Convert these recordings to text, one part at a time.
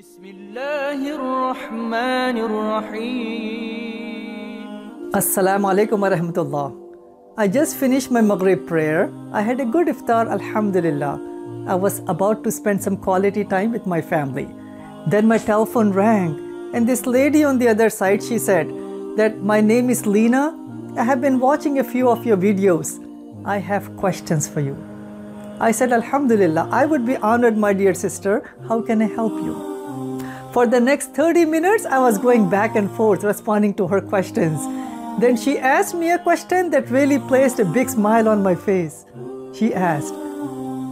بسم الله الرحمن الرحيم Assalamu alaikum wa rahmatullah. I just finished my Maghrib prayer. I had a good iftar, Alhamdulillah. I was about to spend some quality time with my family. Then my telephone rang, and this lady on the other side she said that my name is Lena. I have been watching a few of your videos. I have questions for you. I said, Alhamdulillah, I would be honored, my dear sister. How can I help you? For the next 30 minutes, I was going back and forth responding to her questions. Then she asked me a question that really placed a big smile on my face. She asked,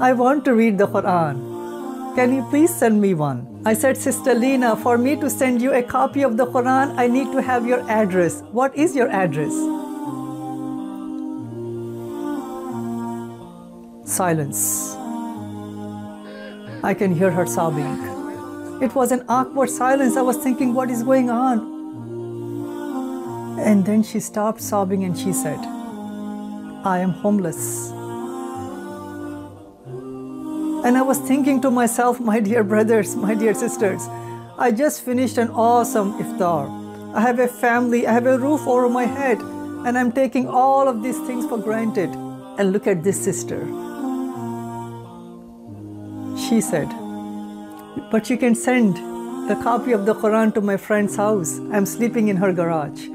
I want to read the Quran. Can you please send me one? I said, Sister Lena, for me to send you a copy of the Quran, I need to have your address. What is your address? Silence. I can hear her sobbing. It was an awkward silence. I was thinking, what is going on? And then she stopped sobbing and she said, I am homeless. And I was thinking to myself, my dear brothers, my dear sisters, I just finished an awesome iftar. I have a family, I have a roof over my head, and I'm taking all of these things for granted. And look at this sister. She said, But you can send the copy of the Quran to my friend's house. I'm sleeping in her garage.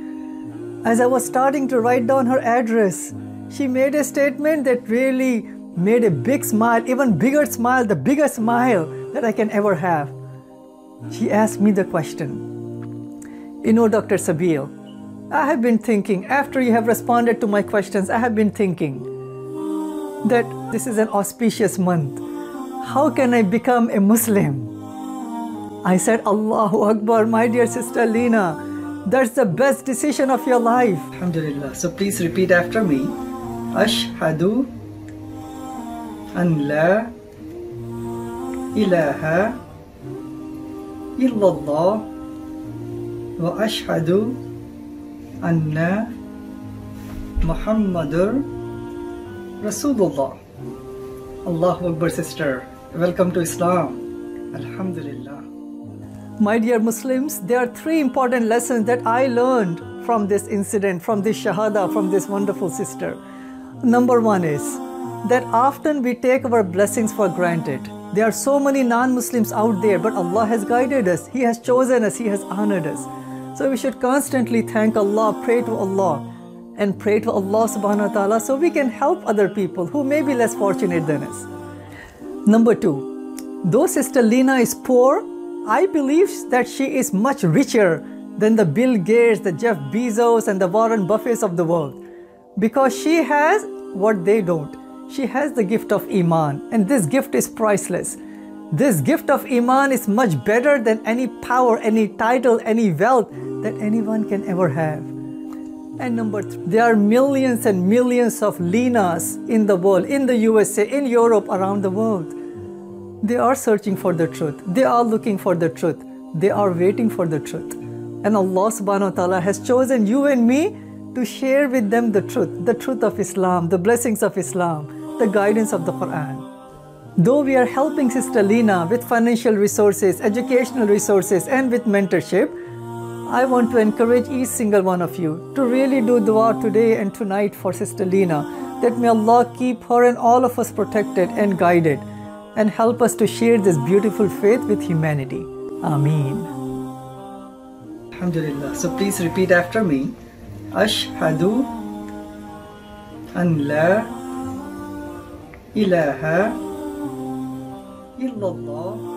As I was starting to write down her address, she made a statement that really made a big smile, even bigger smile, the biggest smile that I can ever have. She asked me the question You know, Dr. Sabeel, I have been thinking, after you have responded to my questions, I have been thinking that this is an auspicious month. How can I become a Muslim? I said, Allahu Akbar, my dear sister Lena, that's the best decision of your life. Alhamdulillah. So please repeat after me. Ashhadu an la ilaha illallah wa ashhadu anna Muhammadur Rasulullah. Allahu Akbar, sister. Welcome to Islam. Alhamdulillah. My dear Muslims, there are three important lessons that I learned from this incident, from this Shahada, from this wonderful sister. Number one is that often we take our blessings for granted. There are so many non Muslims out there, but Allah has guided us, He has chosen us, He has honored us. So we should constantly thank Allah, pray to Allah, and pray to Allah subhanahu wa ta'ala so we can help other people who may be less fortunate than us. Number two, though Sister Lena is poor, I believe that she is much richer than the Bill Gates, the Jeff Bezos, and the Warren Buffetts of the world because she has what they don't. She has the gift of Iman, and this gift is priceless. This gift of Iman is much better than any power, any title, any wealth that anyone can ever have. And number three, there are millions and millions of Linas in the world, in the USA, in Europe, around the world. They are searching for the truth. They are looking for the truth. They are waiting for the truth. And Allah subhanahu wa ta'ala has chosen you and me to share with them the truth, the truth of Islam, the blessings of Islam, the guidance of the Quran. Though we are helping Sister Lina with financial resources, educational resources, and with mentorship, I want to encourage each single one of you to really do dua today and tonight for Sister Lina that may Allah keep her and all of us protected and guided, and help us to share this beautiful faith with humanity. Ameen. Alhamdulillah. So please repeat after me. Ashhadu an la ilaha illallah